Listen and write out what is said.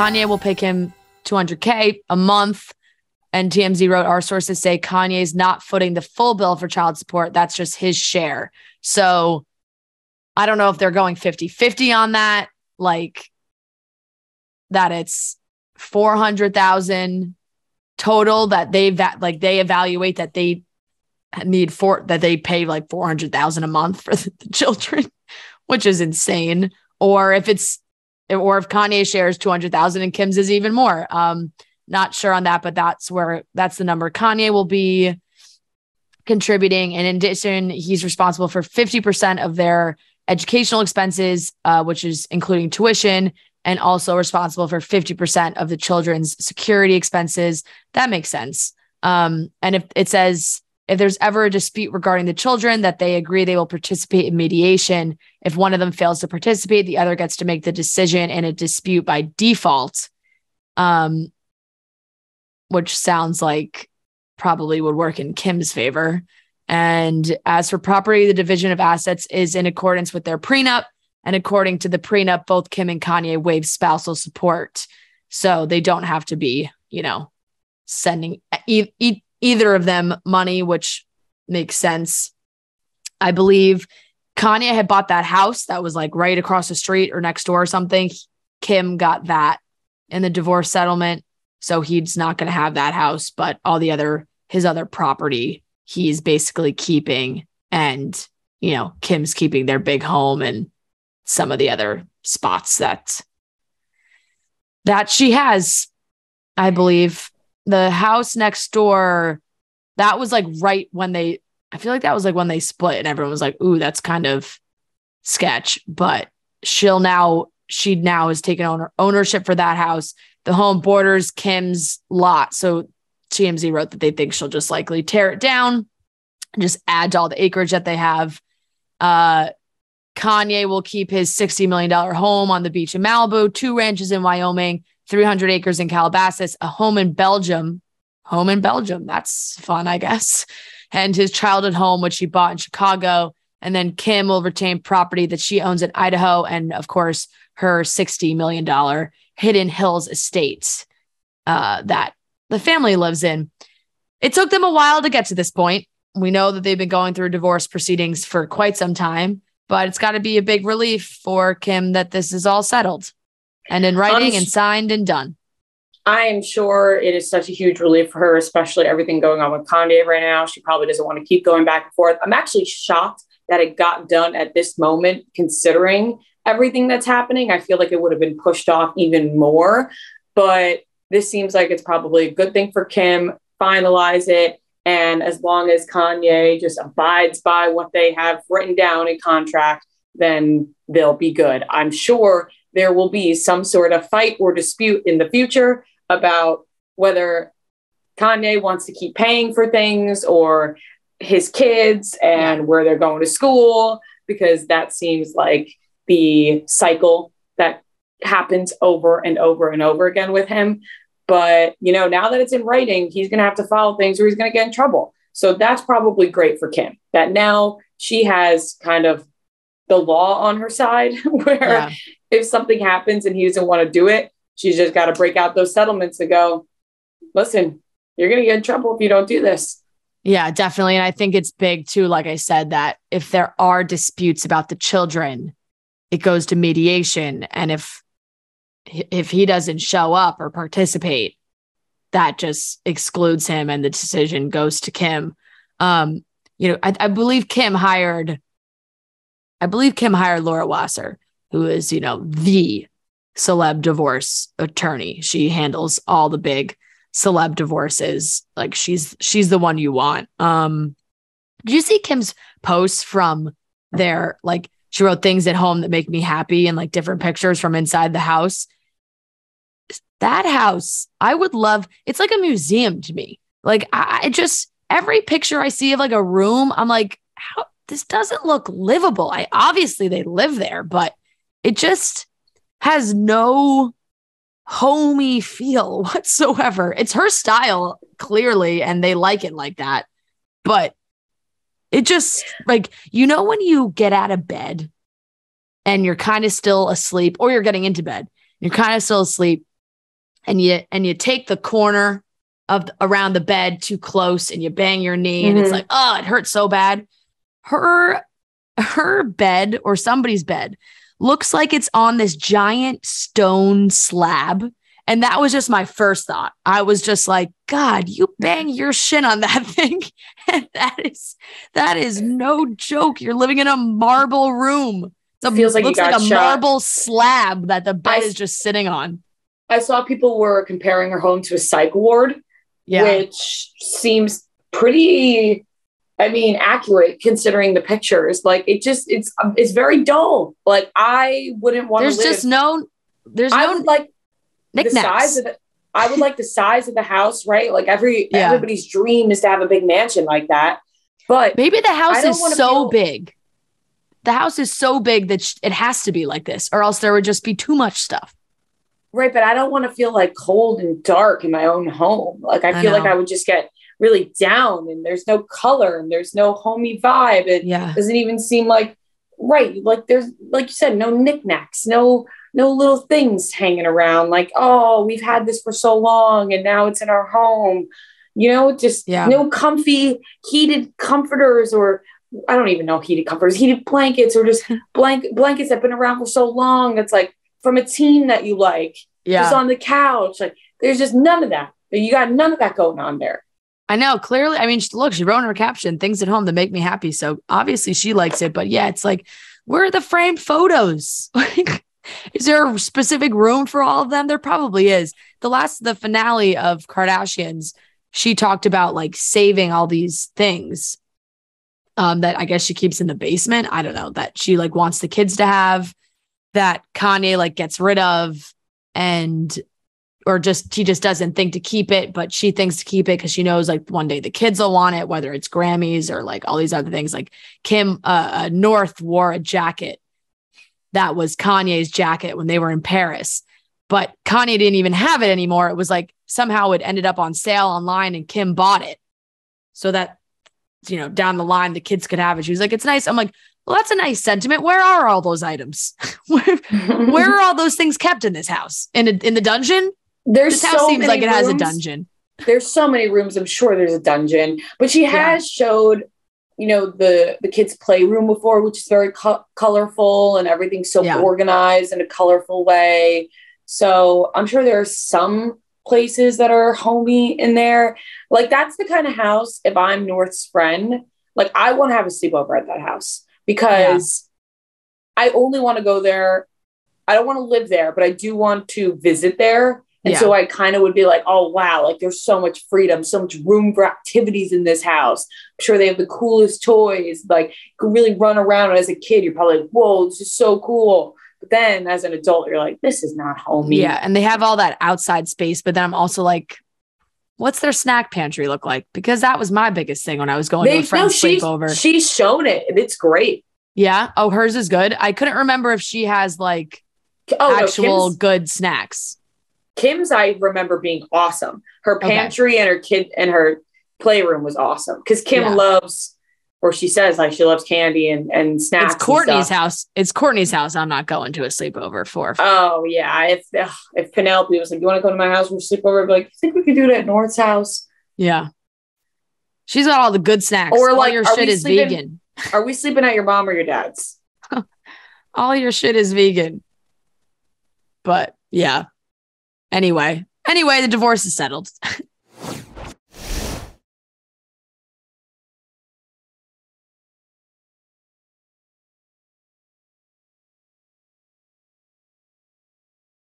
Kanye will pay him 200K a month. And TMZ wrote, Our sources say Kanye's not footing the full bill for child support. That's just his share. So I don't know if they're going 50 50 on that, like that it's 400,000 total that they va- like they evaluate that they need for that they pay like 400,000 a month for the children, which is insane. Or if it's or if Kanye shares 200,000 and Kim's is even more. Um not sure on that, but that's where that's the number Kanye will be contributing. And in addition, he's responsible for 50% of their educational expenses, uh, which is including tuition, and also responsible for 50% of the children's security expenses. That makes sense. Um, and if it says if there's ever a dispute regarding the children, that they agree they will participate in mediation. If one of them fails to participate, the other gets to make the decision in a dispute by default. Um, which sounds like probably would work in Kim's favor. And as for property, the division of assets is in accordance with their prenup. And according to the prenup, both Kim and Kanye waive spousal support. So they don't have to be, you know, sending e- e- either of them money, which makes sense. I believe Kanye had bought that house that was like right across the street or next door or something. Kim got that in the divorce settlement. So he's not going to have that house, but all the other, his other property, he's basically keeping. And, you know, Kim's keeping their big home and some of the other spots that that she has i believe the house next door that was like right when they i feel like that was like when they split and everyone was like ooh that's kind of sketch but she'll now she now has taken owner, ownership for that house the home borders Kim's lot. So TMZ wrote that they think she'll just likely tear it down and just add to all the acreage that they have. Uh, Kanye will keep his $60 million home on the beach in Malibu, two ranches in Wyoming, 300 acres in Calabasas, a home in Belgium. Home in Belgium. That's fun, I guess. And his childhood home, which he bought in Chicago. And then Kim will retain property that she owns in Idaho. And of course, her $60 million Hidden Hills Estates uh, that the family lives in. It took them a while to get to this point. We know that they've been going through divorce proceedings for quite some time, but it's got to be a big relief for Kim that this is all settled and in writing and signed and done. I am sure it is such a huge relief for her, especially everything going on with Kanye right now. She probably doesn't want to keep going back and forth. I'm actually shocked that it got done at this moment, considering everything that's happening. I feel like it would have been pushed off even more. But this seems like it's probably a good thing for Kim. Finalize it. And as long as Kanye just abides by what they have written down in contract, then they'll be good. I'm sure there will be some sort of fight or dispute in the future about whether Kanye wants to keep paying for things or his kids and where they're going to school, because that seems like the cycle that happens over and over and over again with him. But, you know, now that it's in writing, he's going to have to follow things or he's going to get in trouble. So that's probably great for Kim that now she has kind of the law on her side where yeah. If something happens and he doesn't want to do it, she's just got to break out those settlements and go, listen, you're going to get in trouble if you don't do this. Yeah, definitely. And I think it's big too, like I said, that if there are disputes about the children, it goes to mediation and if if he doesn't show up or participate that just excludes him and the decision goes to kim um you know i, I believe kim hired i believe kim hired laura wasser who is you know the celeb divorce attorney she handles all the big celeb divorces like she's she's the one you want um did you see kim's posts from there? like she wrote things at home that make me happy and like different pictures from inside the house. That house, I would love. It's like a museum to me. Like I, I just every picture I see of like a room, I'm like, how this doesn't look livable. I obviously they live there, but it just has no homey feel whatsoever. It's her style, clearly, and they like it like that. But it just like, you know, when you get out of bed and you're kind of still asleep, or you're getting into bed, you're kind of still asleep, and you and you take the corner of around the bed too close and you bang your knee and it's Mhm. like, oh, it hurts so bad. Her her bed or somebody's bed looks like it's on this giant stone slab. And that was just my first thought. I was just like, God, you bang your shin on that thing. And that is that is no joke. You're living in a marble room. It Feels like looks like a shot. marble slab that the bed I- is just sitting on. I saw people were comparing her home to a psych ward, Yeah. which seems pretty. I mean, accurate considering the pictures. Like it just it's um, it's very dull. Like I wouldn't want There's to live. just no there's I no would like the size of the. I would like the size of the house, right? Like every Yeah. everybody's dream is to have a big mansion like that. But Maybe the house is so feel- big. The house is so big that sh- it has to be like this, or else there would just be too much stuff. right, but I don't want to feel like cold and dark in my own home. Like I I feel like. I would just get really down, and there's no color, and there's no homey vibe. It Yeah. doesn't even seem like right. Like there's like you said, no knickknacks, no no little things hanging around. Like oh, we've had this for so long, and now it's in our home. You know, just Yeah. no comfy heated comforters or I don't even know heated comforters, heated blankets, or just blank blankets that've been around for so long. It's like from a team that you like, just on the couch. Like there's just none of that. You got none of that going on there. I know. Clearly, I mean, look, she wrote in her caption things at home that make me happy. So obviously she likes it. But yeah, it's like, where are the framed photos? Like, is there a specific room for all of them? There probably is. The last, the finale of Kardashians, she talked about like saving all these things um, that I guess she keeps in the basement. I don't know that she like wants the kids to have that Kanye like gets rid of and or just she just doesn't think to keep it, but she thinks to keep it because she knows like one day the kids will want it, whether it's Grammys or like all these other things. Like Kim uh, uh, North wore a jacket that was Kanye's jacket when they were in Paris, but Kanye didn't even have it anymore. It was like somehow it ended up on sale online and Kim bought it so that you know down the line the kids could have it. She was like, "It's nice." I'm like, "Well, that's a nice sentiment. Where are all those items? where where are all those things kept in this house? In a, in the dungeon? There's This house so seems many like it has a rooms. dungeon. there's so many rooms. I'm sure there's a dungeon, but she Yeah. has showed, you know, the the kids' playroom before, which is very co- colorful and everything's so Yeah. organized in a colorful way. So I'm sure there are some places that are homey in there. Like that's the kind of house. If I'm North's friend, like I want to have a sleepover at that house because I only want to go there. I don't want to live there, but I do want to visit there. And Yeah. so I kind of would be like, oh, wow, like there's so much freedom, so much room for activities in this house. I'm sure they have the coolest toys. Like, you could really run around. And as a kid, you're probably like, whoa, this is so cool. But then as an adult, you're like, this is not homey. Yeah, and they have all that outside space, but then I'm also like, what's their snack pantry look like? Because that was my biggest thing when I was going They, to a no, friend's she's, sleepover. she's shown it. and It's great. yeah. Oh, hers is good. I couldn't remember if she has like Oh, actual Kim's, good snacks. Kim's, I remember being awesome. Her Okay. pantry and her kid and her playroom was awesome because Kim Yeah. loves, or she says like she loves candy and, and snacks. It's Kourtney's house. It's Kourtney's house. I'm not going to a sleepover for. Oh yeah, if ugh, if Penelope was like, "You want to go to my house for sleepover?" I'd be like, "I think we could do it at North's house." yeah. She's got all the good snacks. Or, all like, your shit is sleeping- vegan. Are we sleeping at your mom or your dad's? All your shit is vegan. But yeah. Anyway, anyway, the divorce is settled.